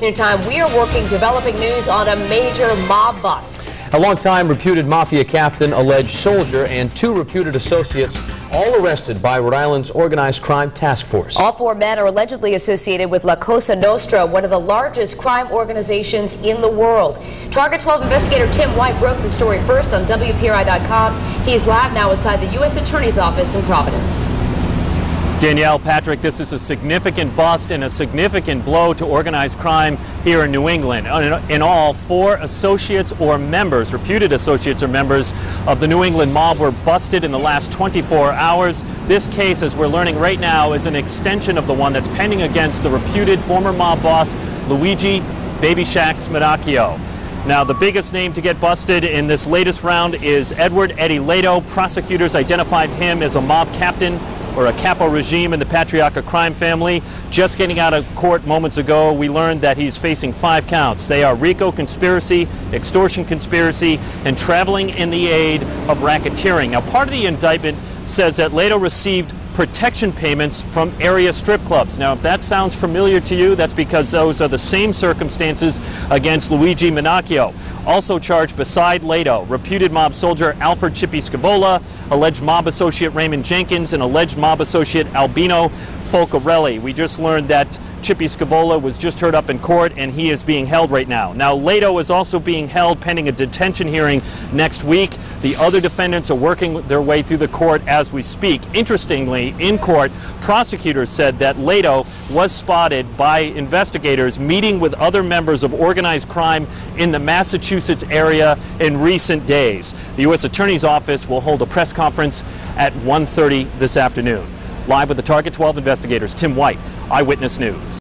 New time, we are working developing news on a major mob bust. A longtime reputed mafia captain, alleged soldier, and two reputed associates all arrested by Rhode Island's Organized Crime Task Force. All four men are allegedly associated with La Cosa Nostra, one of the largest crime organizations in the world. Target 12 investigator Tim White broke the story first on WPRI.com. He's live now inside the U.S. Attorney's Office in Providence. Danielle Patrick, this is a significant bust and a significant blow to organized crime here in New England. Uh, in all, four associates or members, reputed associates or members of the New England mob were busted in the last 24 hours. This case, as we're learning right now, is an extension of the one that's pending against the reputed former mob boss, Luigi Baby Shacks Manocchio. Now, the biggest name to get busted in this latest round is Edward Eddie Lato. Prosecutors identified him as a mob captain or a capo regime in the Patriarca crime family. Just getting out of court moments ago, we learned that he's facing five counts. They are RICO conspiracy, extortion conspiracy, and traveling in the aid of racketeering. Now, part of the indictment says that Lato received protection payments from area strip clubs. Now, if that sounds familiar to you, that's because those are the same circumstances against Luigi Manocchio. Also charged beside Lato, reputed mob soldier Alfred Chippy Scivola, alleged mob associate Raymond Jenkins, and alleged mob associate Albino Folcarelli. We just learned that Chippy Scivola was just heard up in court and he is being held right now. Now, Lato is also being held pending a detention hearing next week. The other defendants are working their way through the court as we speak. Interestingly, in court, prosecutors said that Lato was spotted by investigators meeting with other members of organized crime in the Massachusetts area in recent days. The U.S. Attorney's Office will hold a press conference at 1.30 this afternoon. Live with the Target 12 investigators, Tim White, Eyewitness News.